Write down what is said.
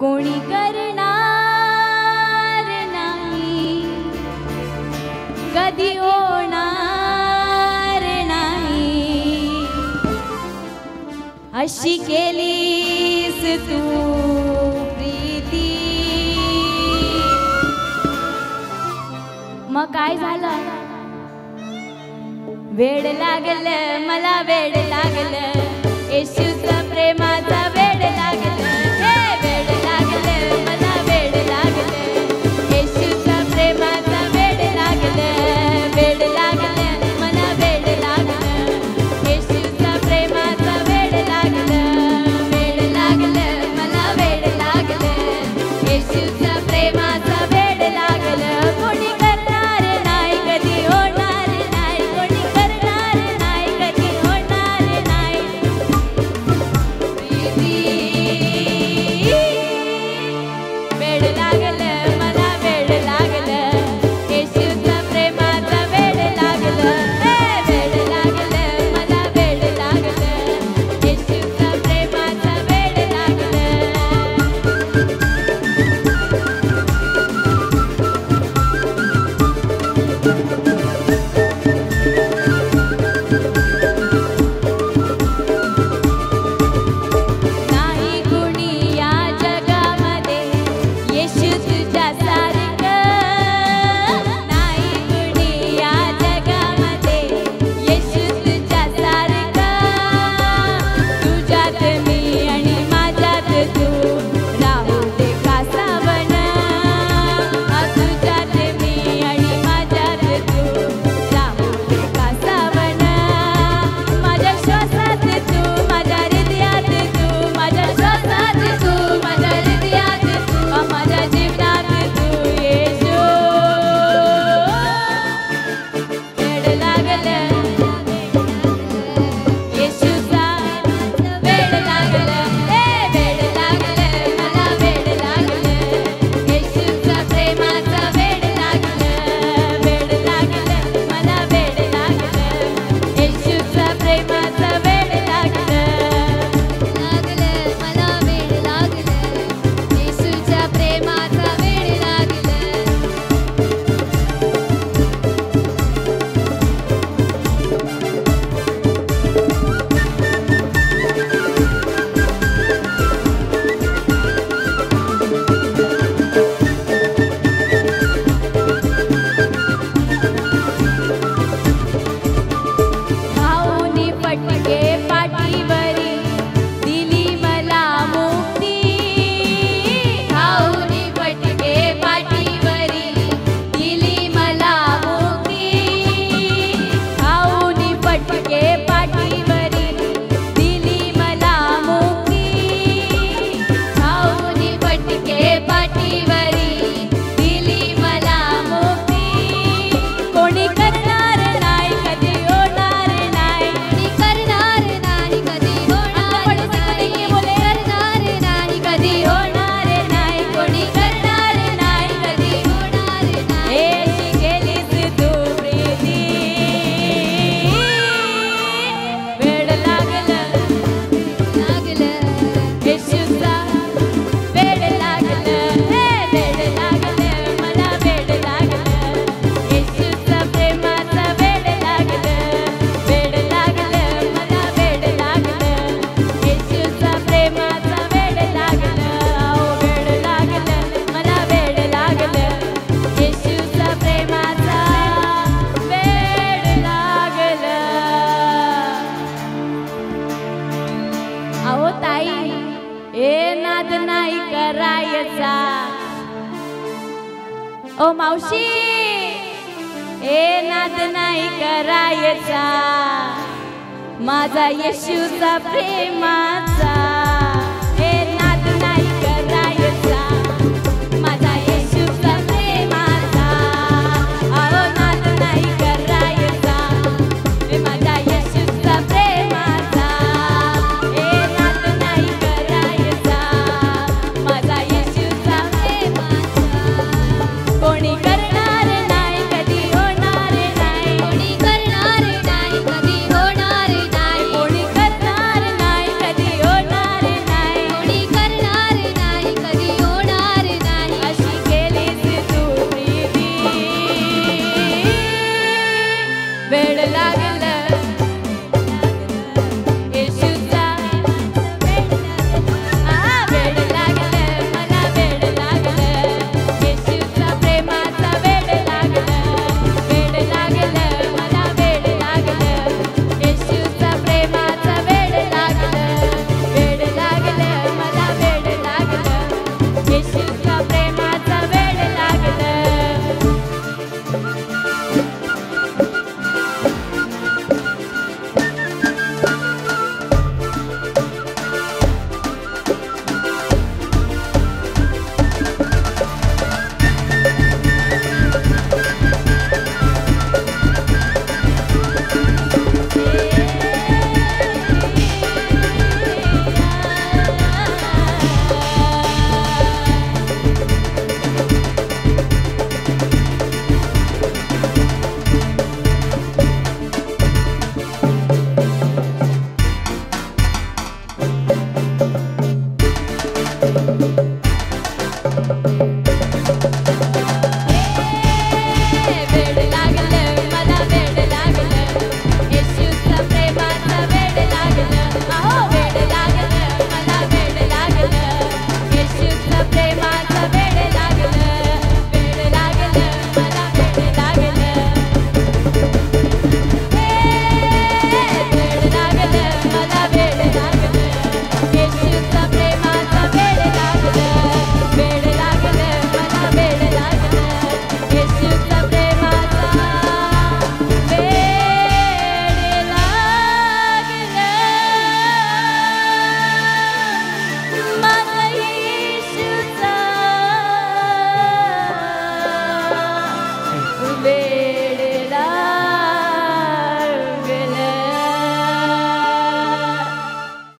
कोणी करणार नाही। कधी होणार नाही। अशी केलीस तू प्रीती। मग काय झालं? वेड लागलं, मला वेड लागलं, येशू जायचा. ओ मावशी ए नाद नाही करायचा. माझा येशूचा प्रेमाचा